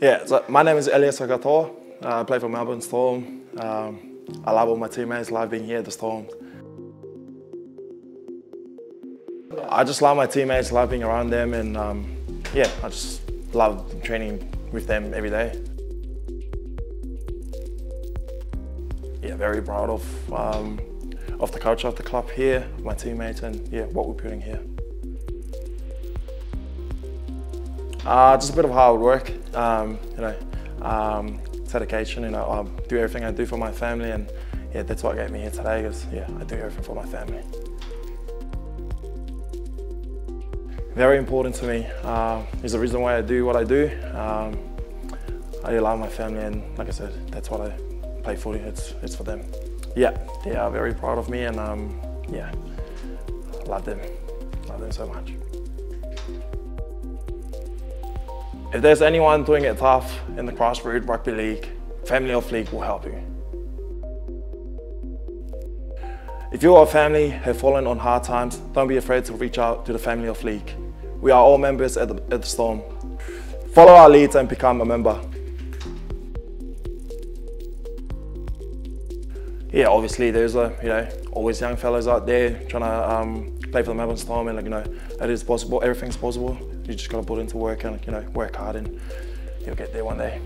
Yeah, so my name is Eli Katoa. Uh, I play for Melbourne Storm. Um, I love all my teammates, love being here at the Storm. I just love my teammates, love being around them, and um, yeah, I just love training with them every day. Yeah, very proud of um, of the culture of the club here, my teammates, and yeah, what we're putting here. Uh, just a bit of hard work, um, you know, um, dedication. You know, I do everything I do for my family, and yeah, that's what got me here today. Because yeah, I do everything for my family. Very important to me. Uh, is the reason why I do what I do. Um, I love my family, and like I said, that's what I play footy. It's it's for them. Yeah, they are very proud of me, and um, yeah, love them, love them so much. If there's anyone doing it tough in the Crossroad Rugby League, Family of League will help you. If you or a family have fallen on hard times, don't be afraid to reach out to the Family of League. We are all members at the, at the Storm. Follow our leads and become a member. Yeah, obviously there's a, you know, always young fellas out there trying to um, play for the Melbourne Storm and like, you know, it is possible, everything's possible. You just got to put into work and you know work hard, and you'll get there one day.